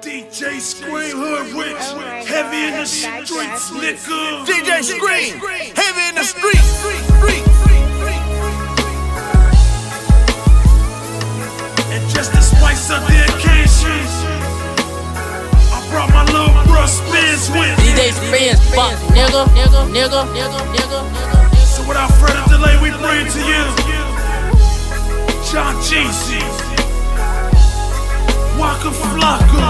DJ Scream Hood Rich, Oh heavy in the streets, nigga. DJ Scream, heavy in the streets. And just to spice up the occasion, I brought my little bro Spinz with me. DJ Spinz, fuck, nigga, nigga, nigga, nigga, nigga, nigga. So without further delay, we bring Waka Flocka,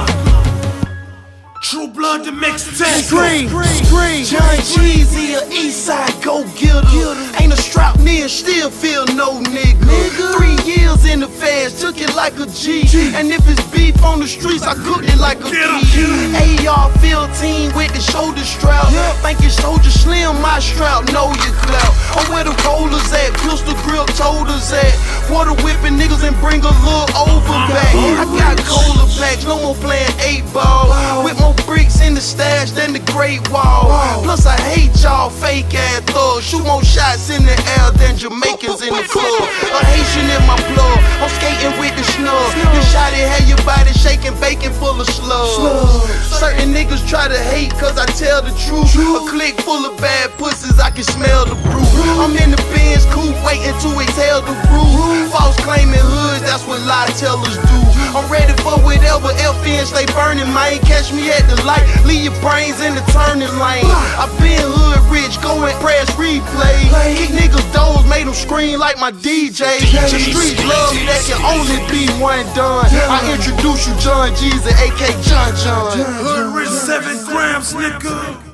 True Blood the mixtape. Scream, scream, Jon Geezy, a Eastside go getter. Ain't a strap near, still feel no nigga. Three years in the fast, took it like a G. And if it's beef on the streets, I cooked it like a Get G. AR 15 with the shoulder strap. Think your soldier slim, my strap, know your clout. I'm where the rollers at, pistol grip told us at. Water niggas and bring a little over back. I got cola packs, no more playing eight ball. With more bricks in the stash than the Great Wall. Plus, I hate y'all fake ass thugs. Shoot more shots in the air than Jamaicans in the club. A Haitian in my blood. I'm skating with the snug. You shot it, had your body shaking, bacon full of slugs. Certain niggas try to hate cause I tell the truth. A clique full of bad pussies, I can smell the brew. I'm in the Benz coupe waiting to exhale the brew. Claiming hoods, that's what lie tellers do. I'm ready for whatever FN stay burning, man. Catch me at the light, leave your brains in the turning lane. I been hood rich, going press replay. Kick niggas doors, made them scream like my DJ. The streets love me, that can only be one done. I introduce you Jon Geezy, aka John John. Hood Rich 7 grams, nigga.